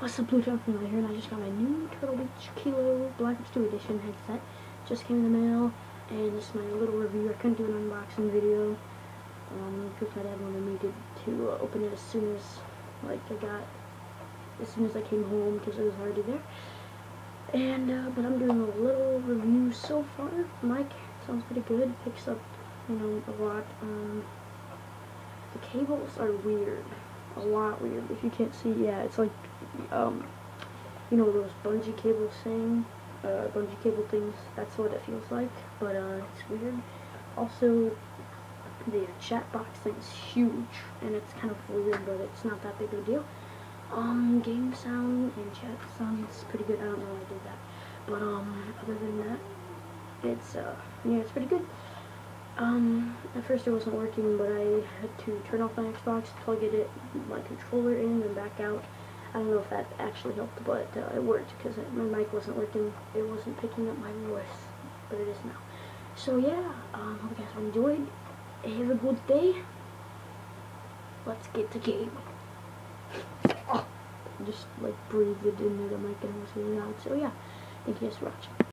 What's up, Blue Jump from here, and I just got my new Turtle Beach Kilo Black Ops 2 Edition headset. Just came in the mail, and this is my little review. I couldn't do an unboxing video, um, because my dad wanted me to, to uh, open it as soon as, like, I got, as soon as I came home, because it was already there. And, uh, but I'm doing a little review so far. Mic sounds pretty good, picks up, you know, a lot. Um, the cables are weird a lot weird. If you can't see, yeah, it's like, um, you know those bungee cables thing, uh, bungee cable things. That's what it feels like, but uh, it's weird. Also, the chat box thing is huge, and it's kind of weird, but it's not that big of a deal. Um, game sound and chat sound is pretty good. I don't know why I did that, but um, other than that, it's uh, yeah, it's pretty good. Um, at first it wasn't working, but I had to turn off my Xbox, plug it, my controller in, and back out. I don't know if that actually helped, but uh, it worked because my mic wasn't working. It wasn't picking up my voice, but it is now. So yeah, um, hope you guys enjoyed. Have a good day. Let's get the game. Just like breathed into the mic and it was really loud. So yeah, thank you guys for watching.